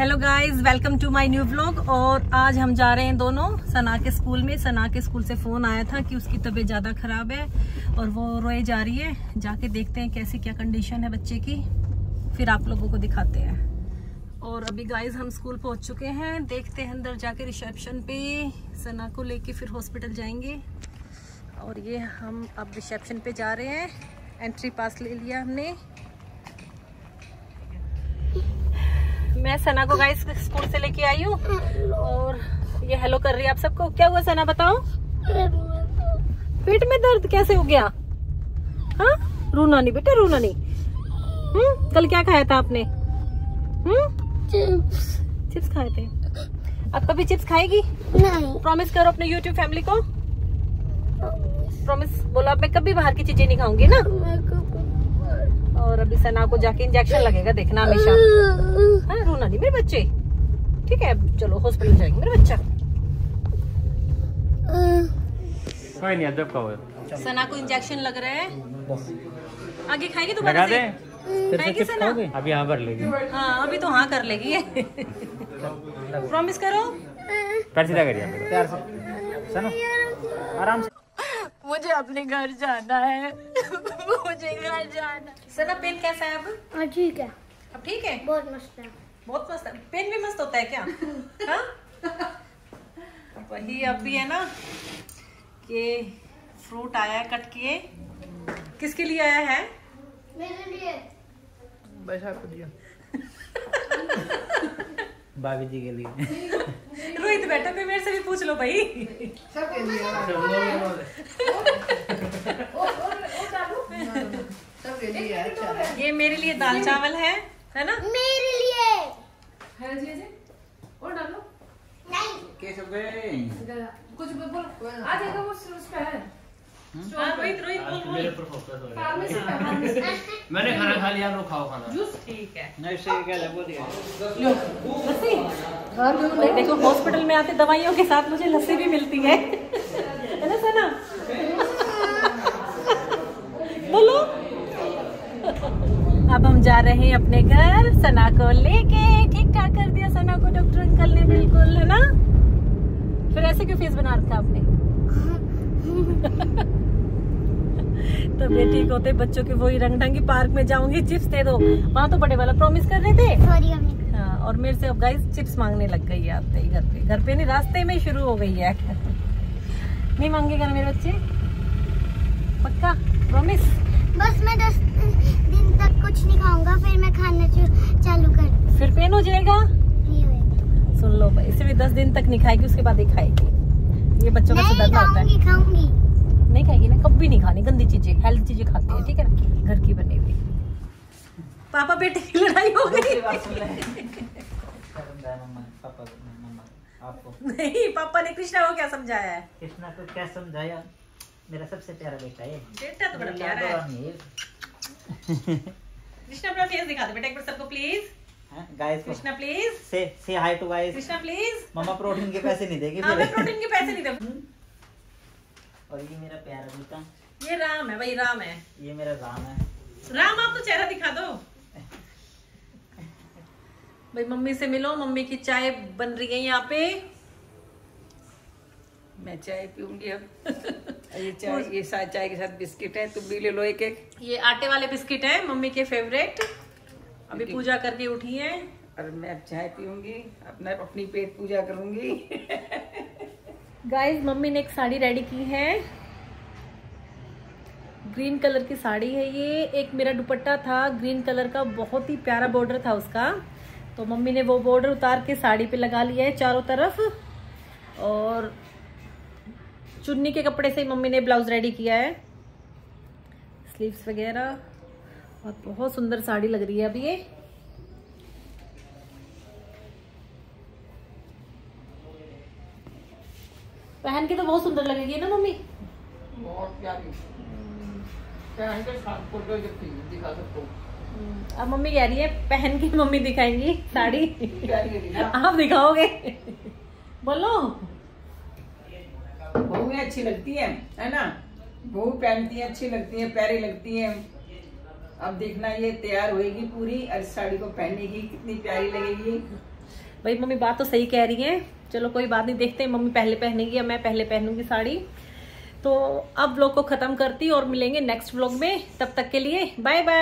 Hello guys welcome to my new vlog और आज हम जा रहे हैं दोनों सना के स्कूल में। सना के स्कूल से फ़ोन आया था कि उसकी तबीयत ज़्यादा ख़राब है और वो रोए जा रही है। जाके देखते हैं कैसी क्या कंडीशन है बच्चे की। फिर आप लोगों को दिखाते हैं। और अभी गाइस हम स्कूल पहुँच चुके हैं। देखते हैं अंदर जाके रिसेप्शन पे। सना को लेके फिर हॉस्पिटल जाएँगे। और ये हम अब रिसेप्शन पे जा रहे हैं। एंट्री पास ले लिया हमने। मैं सना को गाइस स्कूल से लेके आई हूँ। और ये हेलो कर रही है आप सबको। क्या हुआ सना, बताओ? पेट में दर्द कैसे हो गया? हाँ? रोना नहीं बेटा, रोना नहीं। हम्म? कल क्या खाया था आपने? हम्म? चिप्स चिप्स खाए थे। आप कभी चिप्स खाएगी? नहीं प्रॉमिस करो अपने यूट्यूब फैमिली को। प्रॉमिस बोलो आप मैं कभी बाहर की चीज़ें नहीं खाऊँगी ना। और अभी सना को जाके इंजेक्शन लगेगा, देखना हमेशा। हाँ रोना नहीं मेरे बच्चे। ठीक है चलो हॉस्पिटल जाएँगे मेरे बच्चा। कोई नहीं अदब का सना को इंजेक्शन लग रहा है। आगे खाएगी दोबारा दे। से खाएगी सना? अभी यहाँ भर लेगी। हाँ अभी तो हाँ कर लेगी। प्रॉमिस करो। पैर सीधा करिए आप। प्यार से सुनो आराम से। मुझे अपने घर जाना है। मुझे घर जाना सना पेन कैसा है अब? हाँ ठीक है। अब ठीक है? बहुत मस्त है। बहुत मस्त है। पेन भी मस्त होता है क्या? हाँ? वही अब भी है ना कि फ्रूट आया है कट किए। किसके लिए आया है? मेरे लिए। भाभी जी के लिए। रोहित बैठा कोई मेरे से भी पूछ लो भाई। ये मेरे लिए दाल चावल है है ना? मेरे लिए नहीं। कुछ बोल आ जाएगा वो उस पे है। रोहित रोहित बोल बोल। मैंने खाना खा लिया लो खाओ खाना। जूस ठीक है। नहीं से क्या लगो दिया। लस्सी। भाई देखो हॉस्पिटल में आते दवाइयों के साथ मुझे लस्सी भी मिलती है। है ना सना? बोलो। अब हम जा रहे हैं अपने घर। सना को लेके। ठीक ठाक कर दिया सना को डॉक्टर अंकल ने बिल्कुल है ना? फिर ऐसे क्यों फेस बना रखा आपने? तबीयत ठीक होते बच्चों के वही रंग ढंगी पार्क में जाऊँगी चिप्स दे दो। वहाँ तो बड़े वाला प्रॉमिस कर रहे थे। सॉरी हाँ और मेरे से अब गाइस चिप्स मांगने लग गई है आते ही घर पे। घर पे नहीं रास्ते में शुरू हो गई है। नहीं मांगेगा मेरे बच्चे? पक्का? प्रॉमिस बस मैं दस दिन तक कुछ नहीं खाऊँगा फिर मैं खाना चा- चालू कर फिर पेन हो जाएगा नहीं होएगा सुन लो भाई इसे भी दस दिन तक नहीं खाएगी उसके बाद ही खाएगी। ये बच्चों का नहीं सुधरना होता है। नहीं खाएगी ना कभी नहीं खानी गंदी चीज़ें हेल्थ चीज़ें खाते हैं ठीक है ना? घर की बनी हुई। पापा बेटे की लड़ाई हो गई। पापा मम्मा आपको नहीं पापा ने कृष्णा को क्या समझाया है? कृष्णा को क्या समझाया? मेरा सबसे प्यारा बेटा है। बेटा तो बड़ा प्यारा है। कृष्णा अपना फेस दिखा दे बेटा एक बार सबको प्लीज़ गाइस कृष्णा प्लीज़ से से hi to guys Krishna please mama protein के पैसे नहीं देगी हाँ फिर। प्रोटीन के पैसे नहीं दे और ये मेरा प्यारा बेटा। ये राम है भाई राम है। ये मेरा राम है। राम आप तो चेहरा दिखा दो। भाई मम्मी से मिलो मम्मी की चाय बन रही है यहाँ पे। मैं चाय पीऊँगी अब। ये चाय। ये चाय के साथ बिस्किट है तुम भी ले लो एक एक ये आटे वाले बिस्किट है मम्मी के फेवरेट। अभी पूजा करके उठी है। और मैं अब चाय पीऊँगी अपना अपनी पेट पूजा करूँगी। गाइस मम्मी ने एक साड़ी रेडी की है। ग्रीन कलर की साड़ी है ये। एक मेरा दुपट्टा था ग्रीन कलर का बहुत ही प्यारा बॉर्डर था उसका। तो मम्मी ने वो बॉर्डर उतार के साड़ी पे लगा लिया है चारों तरफ़। और चुन्नी के कपड़े से मम्मी ने ब्लाउज रेडी किया है। स्लीव्स वगैरह। और बहुत सुंदर साड़ी लग रही है अभी ये। पहन के तो बहुत सुंदर लगेगी ना मम्मी? बहुत प्यारी। पहन के फ़ोटो दिखा सकते हो। अब मम्मी कह रही है पहन के मम्मी दिखाएँगी साड़ी। आप दिखाओगे? बोलो। बहुएँ अच्छी लगती है है ना? बहू पहनती है अच्छी लगती है प्यारी लगती है। अब देखना ये तैयार होएगी पूरी, और साड़ी को पहनेगी कितनी प्यारी लगेगी। भाई, मम्मी बात तो सही कह रही है। चलो, कोई बात नहीं, देखते हैं मम्मी पहले पहनेगी या मैं पहले पहनूँगी साड़ी। तो अब व्लॉग को खत्म करती और मिलेंगे नेक्स्ट व्लॉग में। तब तक के लिए बाय बाय